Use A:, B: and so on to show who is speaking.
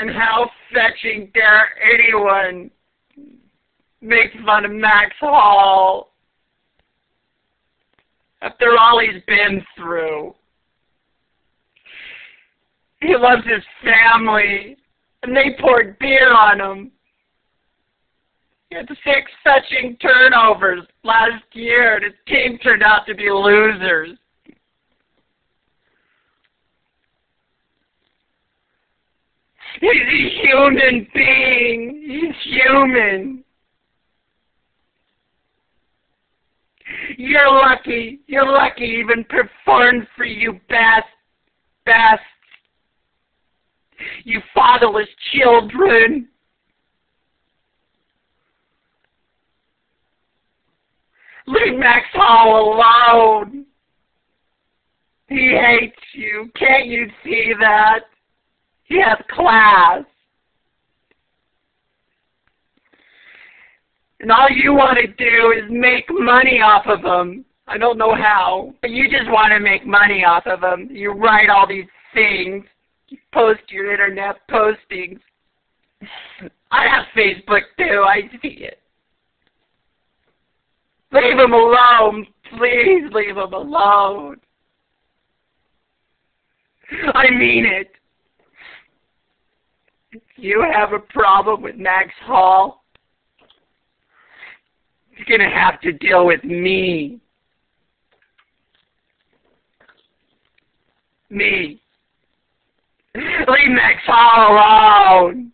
A: And how fetching dare anyone make fun of Max Hall after all he's been through. He loves his family, and they poured beer on him. He had six fetching turnovers last year, and his team turned out to be losers. He's a human being. He's human. You're lucky. You're lucky even performed for you best. Best. You fatherless children. Leave Max Hall alone. He hates you. Can't you see that? He has class. And all you want to do is make money off of them. I don't know how, but you just want to make money off of them. You write all these things. You post your internet postings. I have Facebook too. I see it. Leave him alone. Please leave him alone. I mean it. You have a problem with Max Hall, you're going to have to deal with me. Me. Leave Max Hall alone.